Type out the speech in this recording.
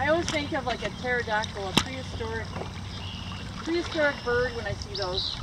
I always think of like a pterodactyl, a prehistoric, prehistoric bird when I see those.